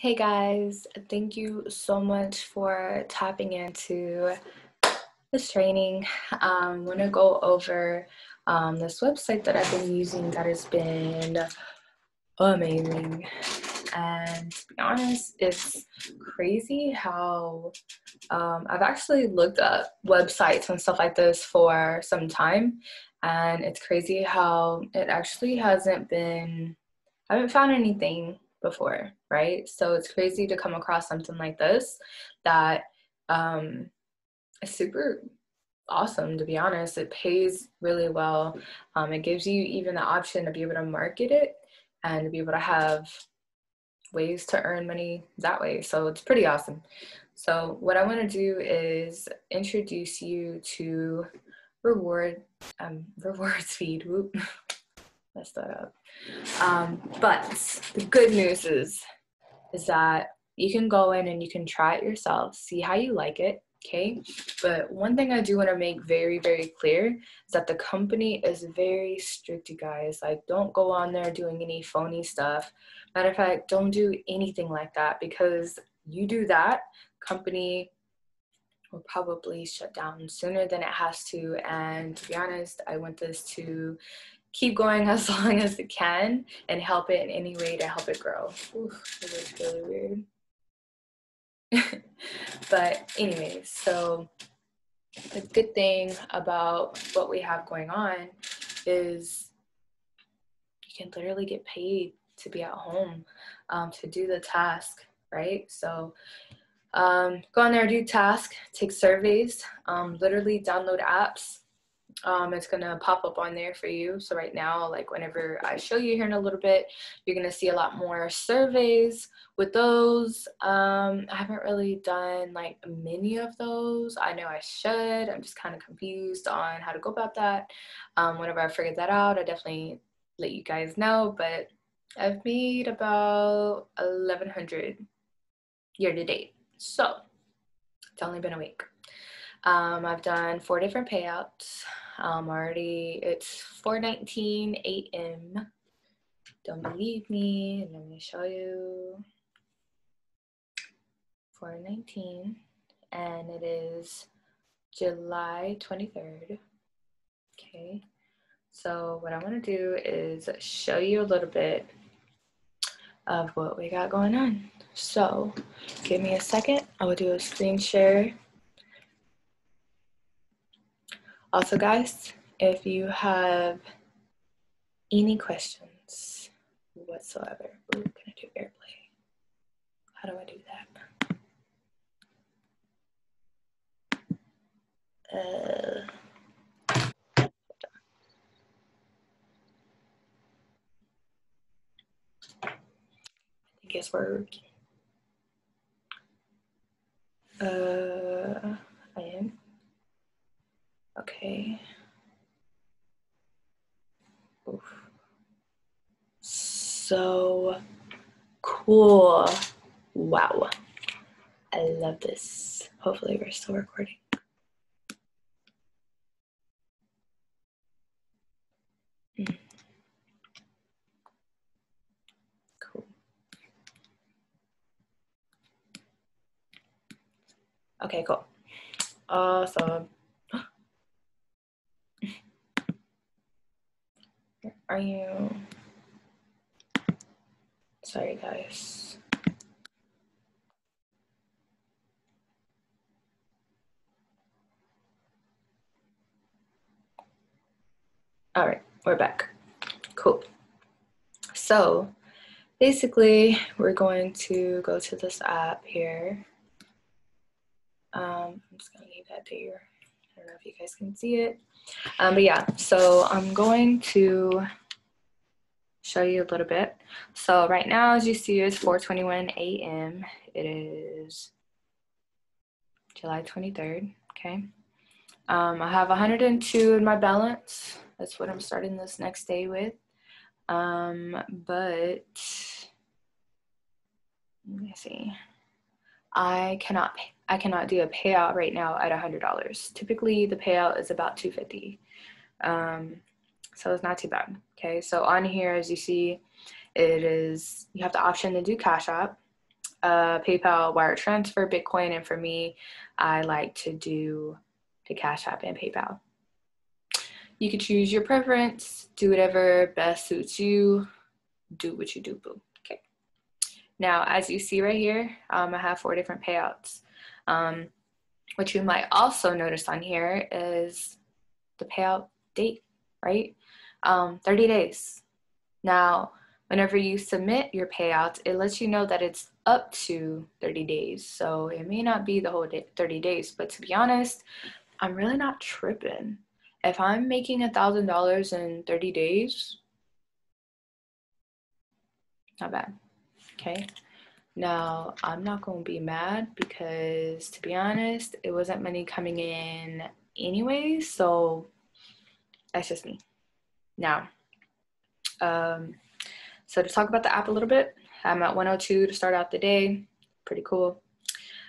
Hey guys, thank you so much for tapping into this training. I'm going to go over um, this website that I've been using that has been amazing. And to be honest, it's crazy how um, I've actually looked up websites and stuff like this for some time. And it's crazy how it actually hasn't been, I haven't found anything before, right? So it's crazy to come across something like this that um, is super awesome, to be honest. It pays really well. Um, it gives you even the option to be able to market it and be able to have ways to earn money that way. So it's pretty awesome. So what I want to do is introduce you to reward um, RewardsFeed. Whoop. Messed that up. Um, but the good news is, is that you can go in and you can try it yourself, see how you like it. Okay. But one thing I do want to make very, very clear is that the company is very strict, you guys. Like, don't go on there doing any phony stuff. Matter of fact, don't do anything like that because you do that, company will probably shut down sooner than it has to. And to be honest, I want this to keep going as long as it can and help it in any way to help it grow. Oof, was really weird. but anyways, so the good thing about what we have going on is you can literally get paid to be at home um, to do the task, right? So um, go on there, do task, take surveys, um, literally download apps um, it's gonna pop up on there for you. So right now, like whenever I show you here in a little bit, you're gonna see a lot more surveys with those. Um, I haven't really done like many of those. I know I should. I'm just kind of confused on how to go about that. Um, whenever I figure that out, I definitely let you guys know. But I've made about 1100 year to date. So it's only been a week. Um, I've done four different payouts. Um, already, it's 4:19 a.m. Don't believe me, and I'm show you 4:19, and it is July 23rd. Okay, so what I want to do is show you a little bit of what we got going on. So, give me a second. I will do a screen share also, guys, if you have any questions whatsoever, ooh, can I do airplay? How do I do that? Uh, I guess we're working. Uh, I am. Okay. Oof. So cool. Wow. I love this. Hopefully, we're still recording. Mm. Cool. Okay, cool. Awesome. Are you? Sorry, guys. All right, we're back. Cool. So basically, we're going to go to this app here. Um, I'm just gonna leave that there. I don't know if you guys can see it. Um, but yeah, so I'm going to show you a little bit. So right now, as you see, it's 4.21 a.m. It is July 23rd, okay? Um, I have 102 in my balance. That's what I'm starting this next day with. Um, but let me see. I cannot I cannot do a payout right now at $100. Typically, the payout is about 250. Um, so it's not too bad. Okay, so on here, as you see, it is you have the option to do Cash App. uh, PayPal wire transfer, Bitcoin, and for me, I like to do the Cash App and PayPal. You can choose your preference, do whatever best suits you, do what you do, boo. Okay. Now, as you see right here, um, I have four different payouts. Um, what you might also notice on here is the payout date, right? Um, 30 days. Now, whenever you submit your payouts, it lets you know that it's up to 30 days. So it may not be the whole day, 30 days, but to be honest, I'm really not tripping. If I'm making a thousand dollars in 30 days, not bad. Okay. Now, I'm not going to be mad because to be honest, it wasn't money coming in anyway. So that's just me. Now, um, so to talk about the app a little bit, I'm at 102 to start out the day. Pretty cool.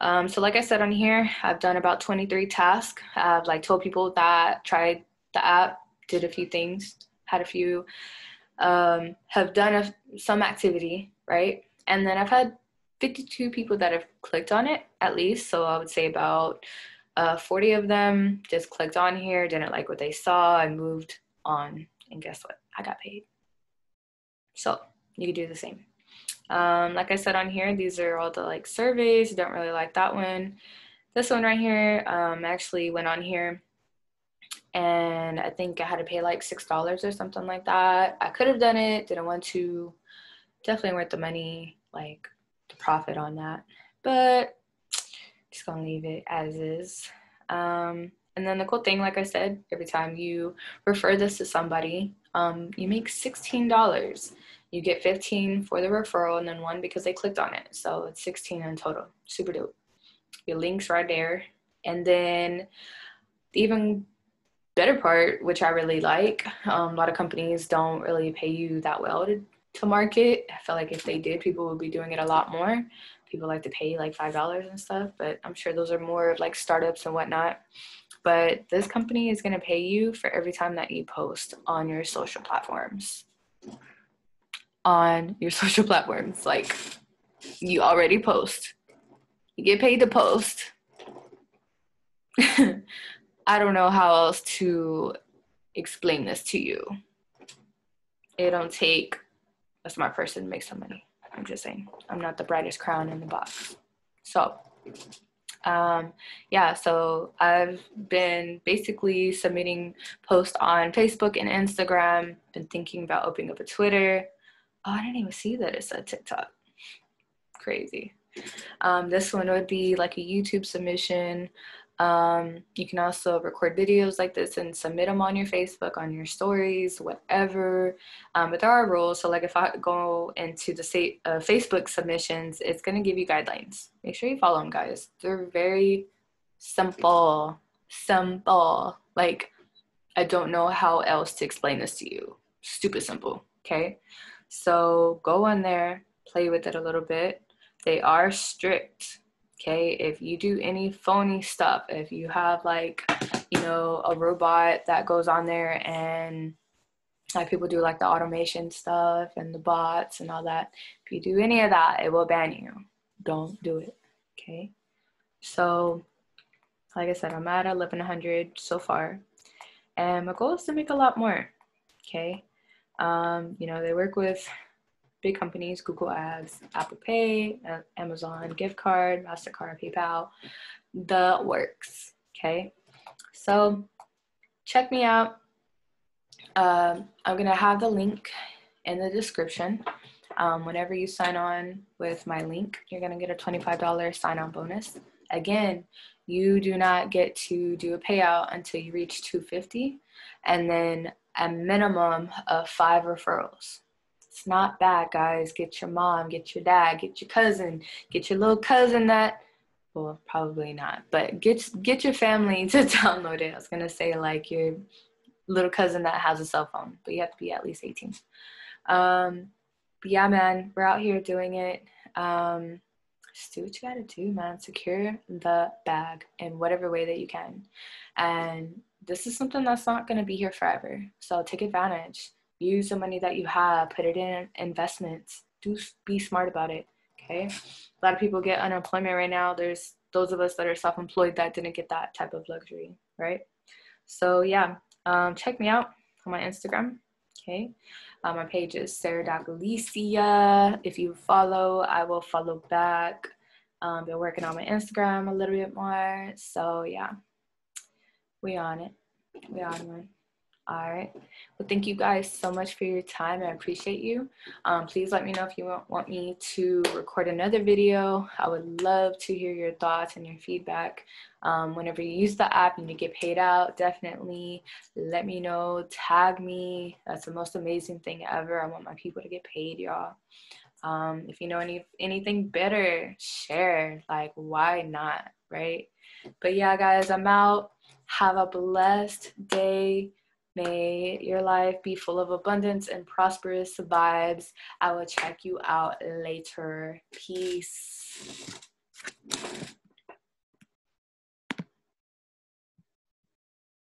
Um, so like I said on here, I've done about 23 tasks. I've like told people that tried the app, did a few things, had a few, um, have done a, some activity, right? And then I've had 52 people that have clicked on it at least. So I would say about uh, 40 of them just clicked on here, didn't like what they saw, and moved on. And guess what? I got paid. So you can do the same. Um, like I said on here, these are all the like surveys. Don't really like that one. This one right here, um, actually went on here and I think I had to pay like $6 or something like that. I could have done it, didn't want to. Definitely worth the money, like the profit on that. But just gonna leave it as is. Um, and then the cool thing, like I said, every time you refer this to somebody, um, you make $16. You get 15 for the referral and then one because they clicked on it. So it's 16 in total. Super dope. Your links right there. And then the even better part, which I really like, um, a lot of companies don't really pay you that well to, to market. I feel like if they did, people would be doing it a lot more. People like to pay like $5 and stuff, but I'm sure those are more of like startups and whatnot but this company is going to pay you for every time that you post on your social platforms. On your social platforms, like you already post, you get paid to post. I don't know how else to explain this to you. It don't take a smart person to make some money. I'm just saying. I'm not the brightest crown in the box. So um, yeah, so I've been basically submitting posts on Facebook and Instagram, been thinking about opening up a Twitter. Oh, I didn't even see that it said TikTok. Crazy. Um, this one would be like a YouTube submission. Um, you can also record videos like this and submit them on your Facebook, on your stories, whatever. Um, but there are rules. So, like if I go into the say, uh, Facebook submissions, it's going to give you guidelines. Make sure you follow them, guys. They're very simple. Simple. Like, I don't know how else to explain this to you. Stupid simple. Okay. So, go on there, play with it a little bit. They are strict Okay, if you do any phony stuff, if you have like, you know, a robot that goes on there and like people do like the automation stuff and the bots and all that, if you do any of that, it will ban you. Don't do it. Okay, so like I said, I'm at 1100 so far, and my goal is to make a lot more. Okay, um, you know, they work with big companies, Google Ads, Apple Pay, Amazon gift card, MasterCard, PayPal, the works. Okay. So check me out. Um, I'm going to have the link in the description. Um, whenever you sign on with my link, you're going to get a $25 sign on bonus. Again, you do not get to do a payout until you reach 250 and then a minimum of five referrals. It's not bad, guys. Get your mom, get your dad, get your cousin, get your little cousin that well, probably not, but get get your family to download it. I was gonna say like your little cousin that has a cell phone, but you have to be at least 18. Um, but yeah, man, we're out here doing it. Um, just do what you gotta do, man. Secure the bag in whatever way that you can. And this is something that's not gonna be here forever. So take advantage use the money that you have put it in investments do be smart about it Okay. A lot of people get unemployment right now. There's those of us that are self-employed that didn't get that type of luxury, right? So yeah, um, check me out on my Instagram. Okay. Uh, my page is Sarah Dagalicia. If you follow, I will follow back. Um, been working on my Instagram a little bit more. So yeah, we on it. We on one. All right. Well, thank you guys so much for your time. I appreciate you. Um, please let me know if you want, me to record another video. I would love to hear your thoughts and your feedback. Um, whenever you use the app and you get paid out, definitely let me know. Tag me. That's the most amazing thing ever. I want my people to get paid, y'all. Um, if you know any anything better, share. Like, why not? Right? But yeah, guys, I'm out. Have a blessed day. May your life be full of abundance and prosperous vibes. I will check you out later. Peace.